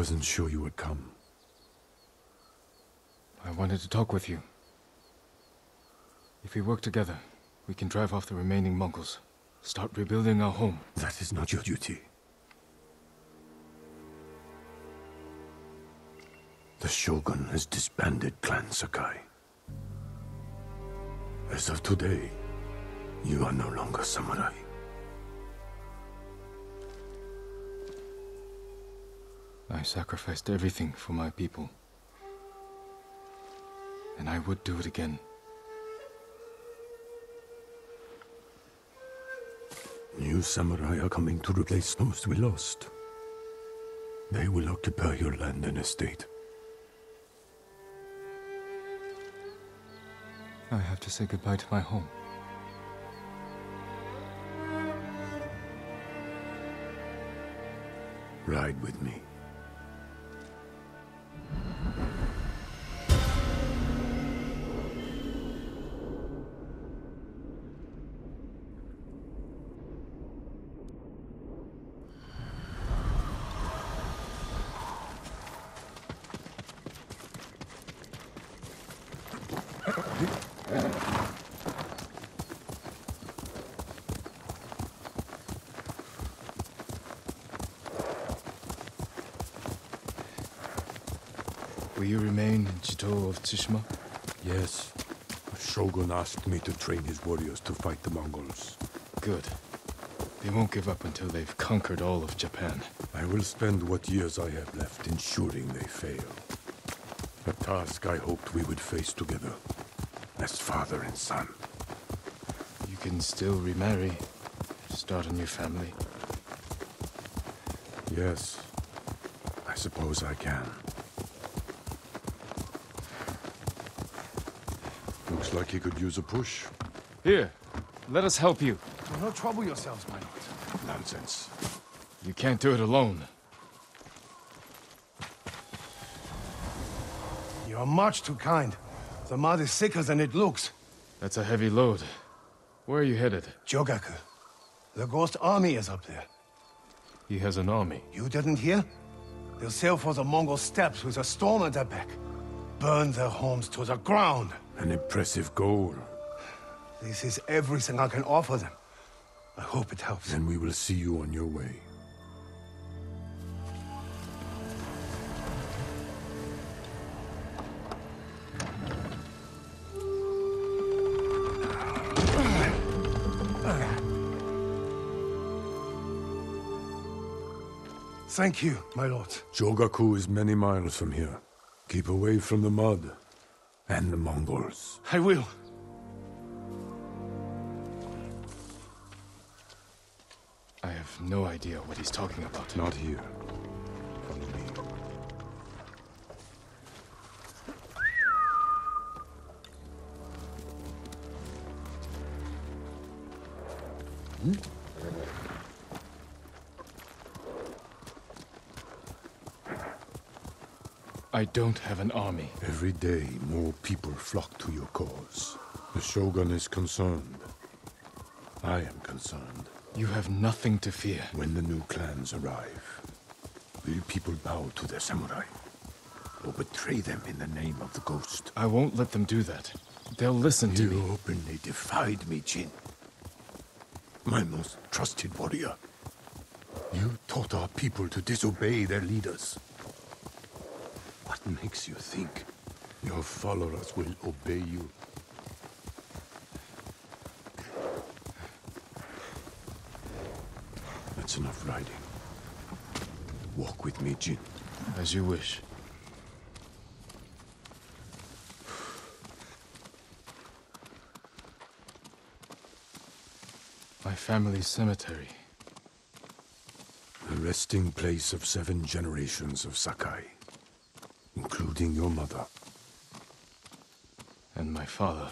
wasn't sure you would come. I wanted to talk with you. If we work together, we can drive off the remaining Mongols. Start rebuilding our home. That is not your duty. The Shogun has disbanded Clan Sakai. As of today, you are no longer samurai. I sacrificed everything for my people. And I would do it again. New samurai are coming to replace those we lost. They will occupy your land and estate. I have to say goodbye to my home. Ride with me. You remain in Chito of Tsushima? Yes. The Shogun asked me to train his warriors to fight the Mongols. Good. They won't give up until they've conquered all of Japan. I will spend what years I have left ensuring they fail. A task I hoped we would face together. As father and son. You can still remarry, start a new family. Yes. I suppose I can. Looks like he could use a push. Here, let us help you. Do not trouble yourselves, my lord. Nonsense. You can't do it alone. You are much too kind. The mud is thicker than it looks. That's a heavy load. Where are you headed? Jogaku. The Ghost Army is up there. He has an army. You didn't hear? They'll sail for the Mongol steppes with a storm at their back. Burn their homes to the ground. An impressive goal. This is everything I can offer them. I hope it helps. Then we will see you on your way. Thank you, my lord. Jogaku is many miles from here. Keep away from the mud and the Mongols. I will. I have no idea what he's talking about. Not here. Follow me. Hmm? I don't have an army. Every day, more people flock to your cause. The Shogun is concerned. I am concerned. You have nothing to fear. When the new clans arrive, will people bow to their samurai? Or betray them in the name of the ghost? I won't let them do that. They'll listen to me. You openly defied me, Jin. My most trusted warrior. You taught our people to disobey their leaders. Makes you think your followers will obey you? That's enough riding. Walk with me, Jin. As you wish. My family's cemetery. The resting place of seven generations of Sakai, including your mother. And my father.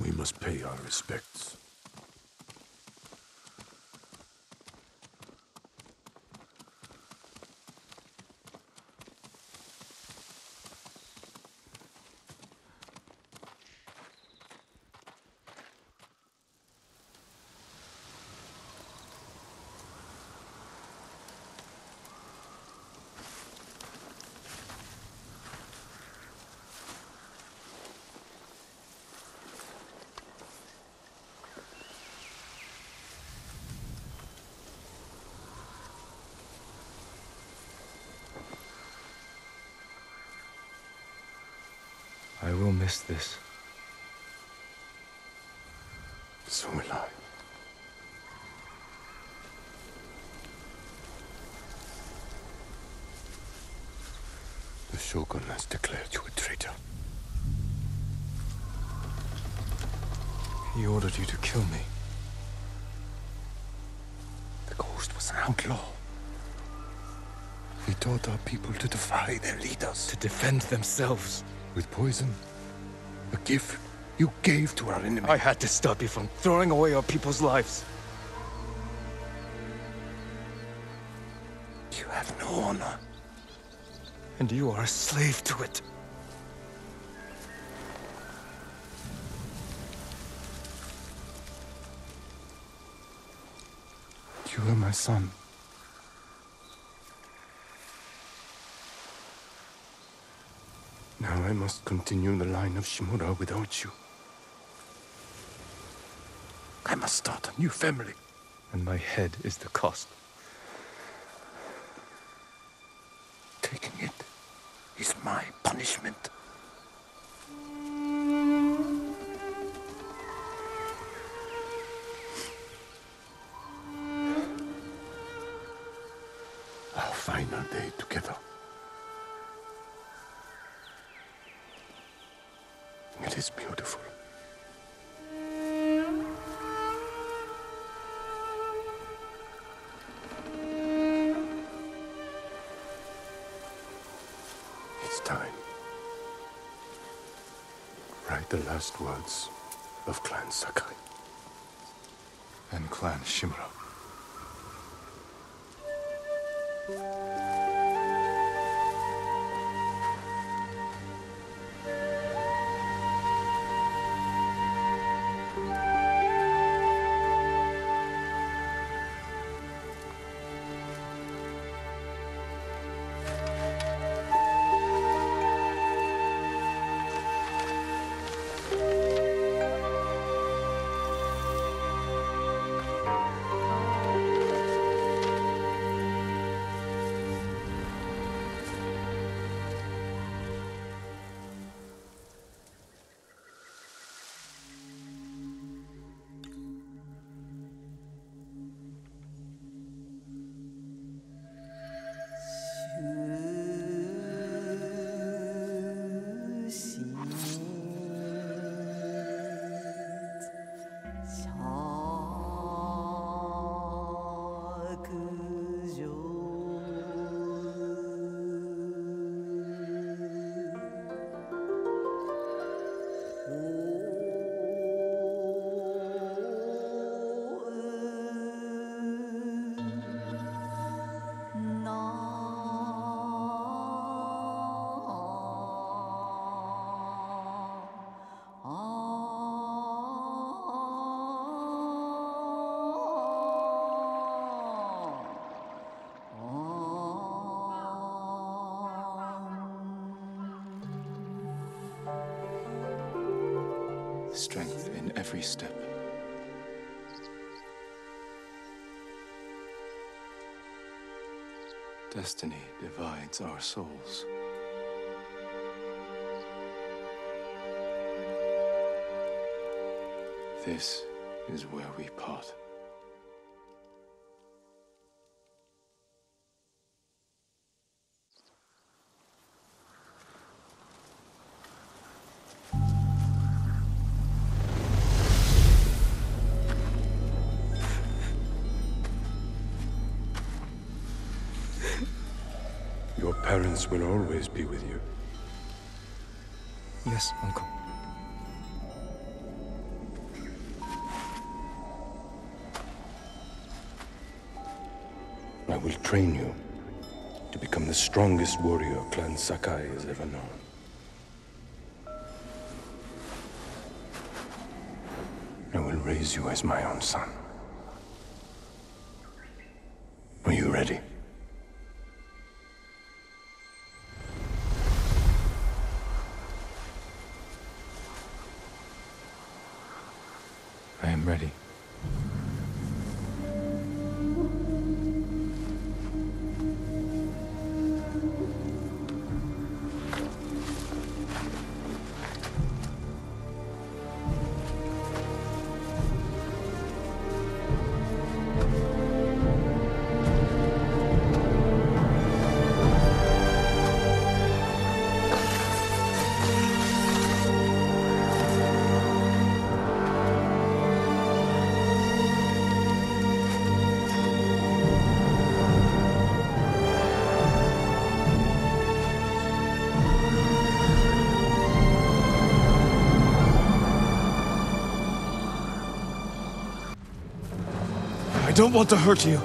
We must pay our respects. I will miss this. So will I. The Shogun has declared you a traitor. He ordered you to kill me. The Ghost was an outlaw. He taught our people to defy their leaders. To defend themselves. With poison. A gift you gave to our enemy. I had to stop you from throwing away our people's lives. You have no honor. And you are a slave to it. You are my son. Now I must continue the line of Shimura without you. I must start a new family. And my head is the cost. Taking it is my punishment. Our final day together. Is beautiful. It's time. Write the last words of Clan Sakai. And Clan Shimura. Step. Destiny divides our souls. This is where we part. Will always be with you. Yes, Uncle. I will train you to become the strongest warrior Clan Sakai has ever known. I will raise you as my own son. Don't want to hurt you.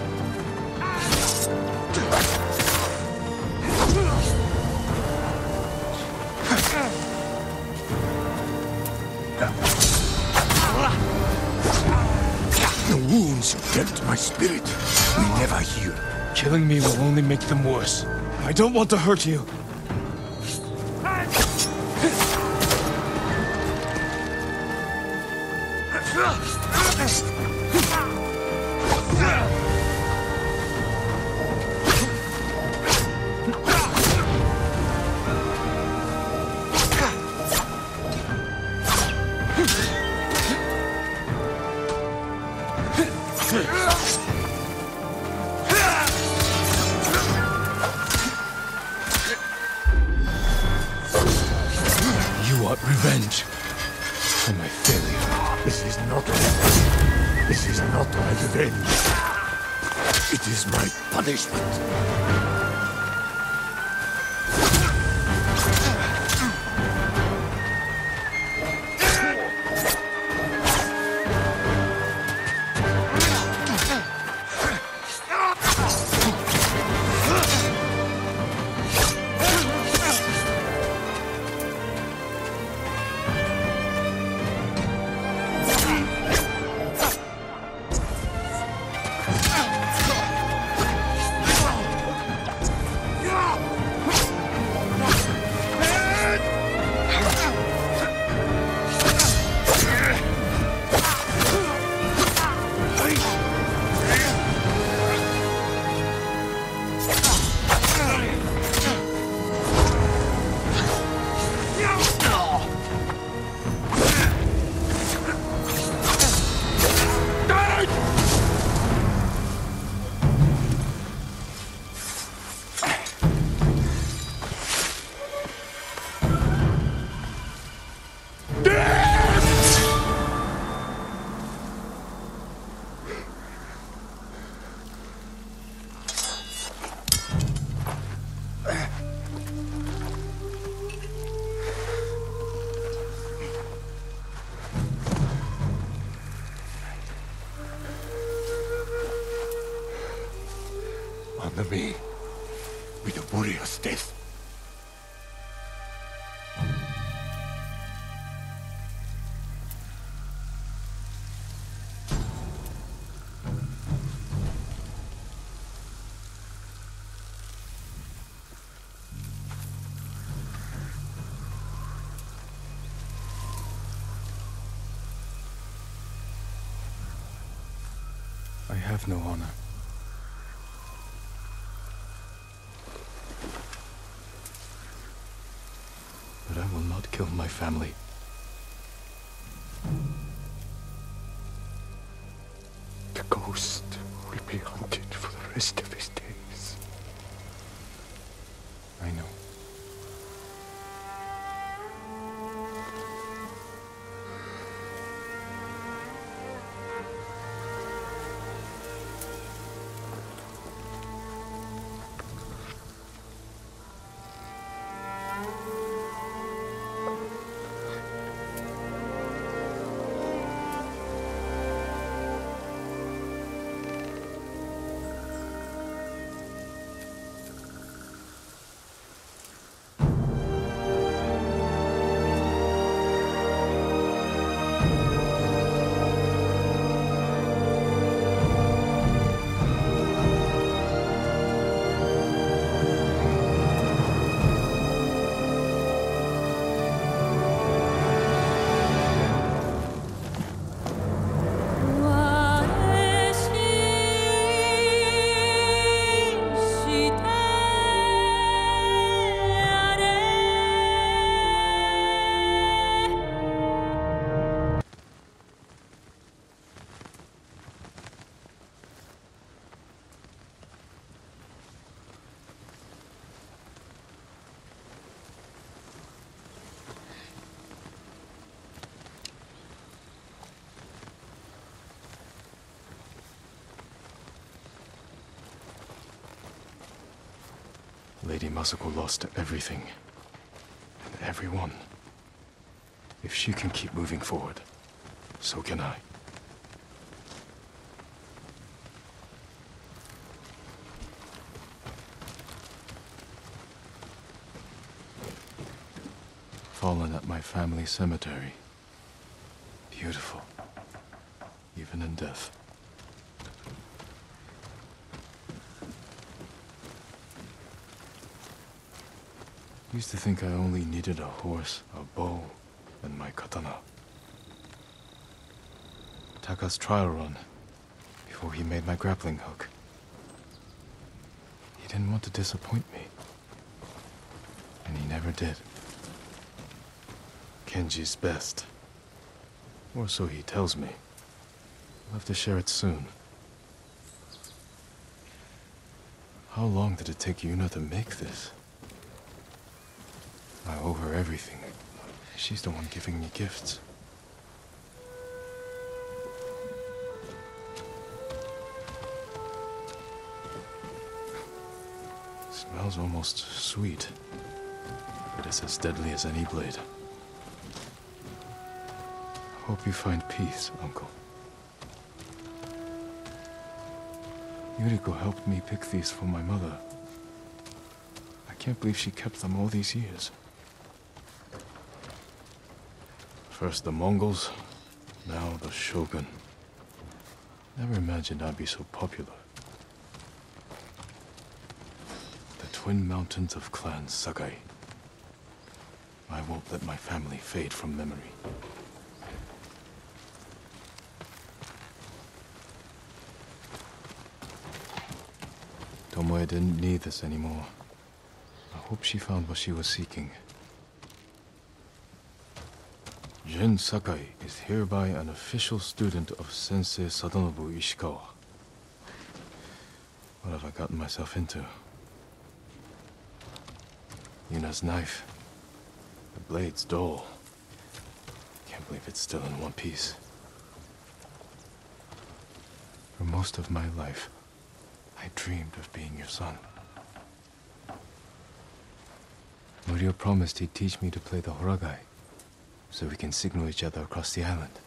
The wounds kept my spirit. We never heal. Killing me will only make them worse. I don't want to hurt. You have no honor. But I will not kill my family. The ghost will be hunted for the rest of his days. Lady Masako lost everything. And everyone. If she can keep moving forward, so can I. Fallen at my family cemetery. Beautiful. Even in death. Used to think I only needed a horse, a bow, and my katana. Taka's trial run, before he made my grappling hook. He didn't want to disappoint me. And he never did. Kenji's best. Or so he tells me. I'll have to share it soon. How long did it take Yuna to make this? I owe her everything. She's the one giving me gifts. Smells almost sweet. But It is as deadly as any blade. I hope you find peace, Uncle. Yuriko helped me pick these for my mother. I can't believe she kept them all these years. First the Mongols, now the Shogun. Never imagined I'd be so popular. The twin mountains of Clan Sakai. I won't let my family fade from memory. Tomoe didn't need this anymore. I hope she found what she was seeking. Jin Sakai is hereby an official student of Sensei Sadanobu Ishikawa. What have I gotten myself into? Yuna's knife. The blade's dull. Can't believe it's still in one piece. For most of my life, I dreamed of being your son. Norio promised he'd teach me to play the Horagai, so we can signal each other across the island.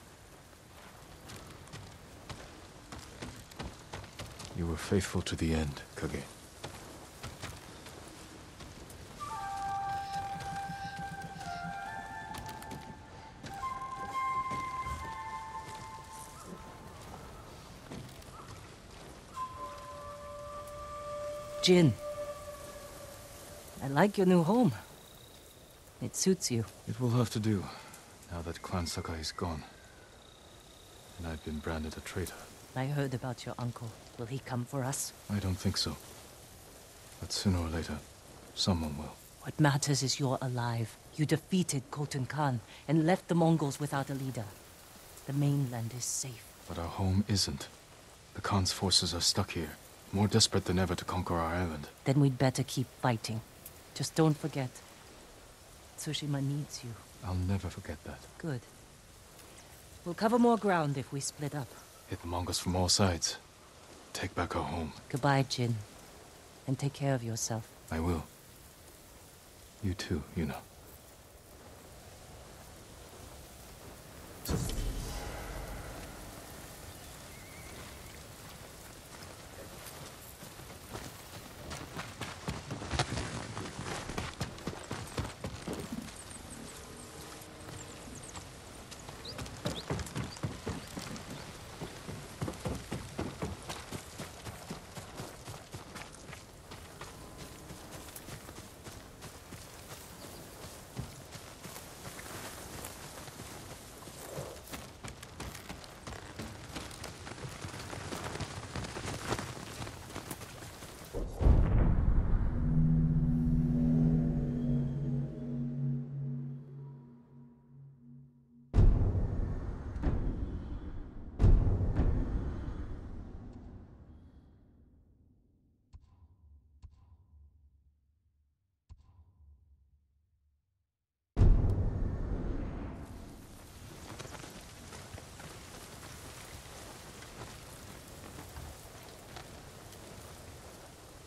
You were faithful to the end, Kage. Jin. I like your new home. It suits you. It will have to do, now that Clan Sakai is gone. And I've been branded a traitor. I heard about your uncle. Will he come for us? I don't think so. But sooner or later, someone will. What matters is you're alive. You defeated Khotun Khan and left the Mongols without a leader. The mainland is safe. But our home isn't. The Khan's forces are stuck here, more desperate than ever to conquer our island. Then we'd better keep fighting. Just don't forget. Tsushima needs you. I'll never forget that. Good. We'll cover more ground if we split up. Hit the Mongols from all sides. Take back our home. Goodbye, Jin. And take care of yourself. I will. You too, you know.